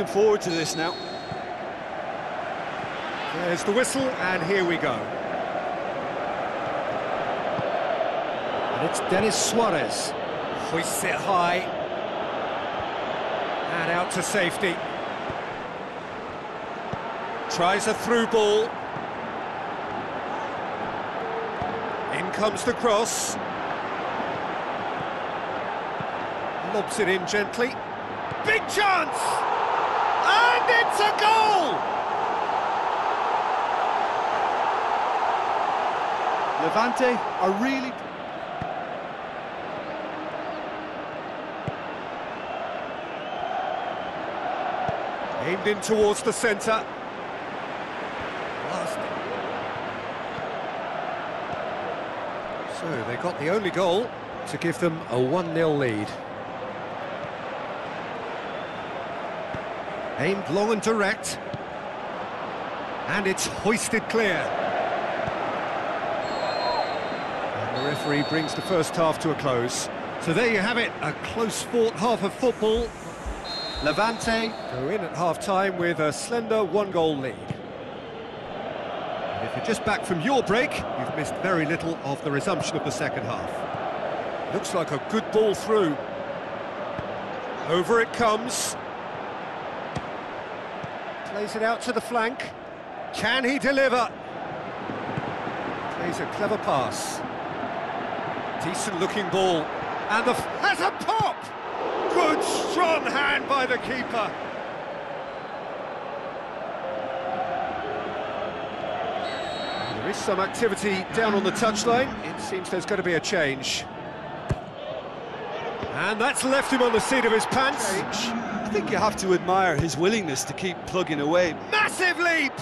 Looking forward to this now. There's the whistle, and here we go. And it's Denis Suarez. Hoists it high. And out to safety. Tries a through ball. In comes the cross. Lobs it in gently. Big chance! It's a goal! Levante are really... Aimed in towards the centre. So they got the only goal to give them a 1-0 lead. Aimed long and direct. And it's hoisted clear. And the referee brings the first half to a close. So there you have it, a close-fought half of football. Levante go in at half-time with a slender one-goal lead. And if you're just back from your break, you've missed very little of the resumption of the second half. Looks like a good ball through. Over it comes. Plays it out to the flank. Can he deliver? Plays a clever pass. Decent looking ball. And the... Has a pop! Good strong hand by the keeper. There is some activity down on the touchline. It seems there's going to be a change. And that's left him on the seat of his pants. I think you have to admire his willingness to keep plugging away. Massive leap!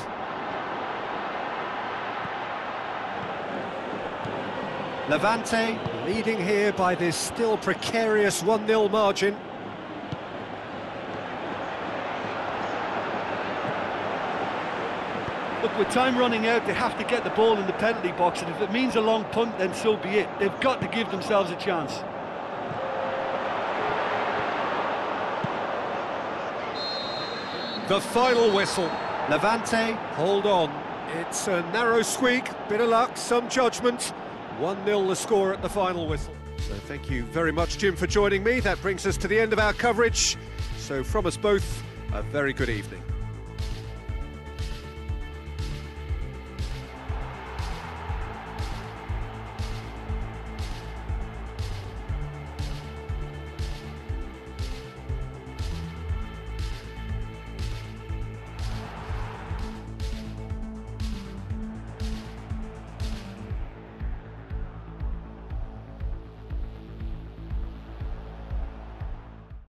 Levante leading here by this still precarious 1-0 margin. Look, with time running out, they have to get the ball in the penalty box, and if it means a long punt, then so be it. They've got to give themselves a chance. The final whistle. Levante, hold on. It's a narrow squeak, bit of luck, some judgment. 1-0 the score at the final whistle. So thank you very much, Jim, for joining me. That brings us to the end of our coverage. So from us both, a very good evening.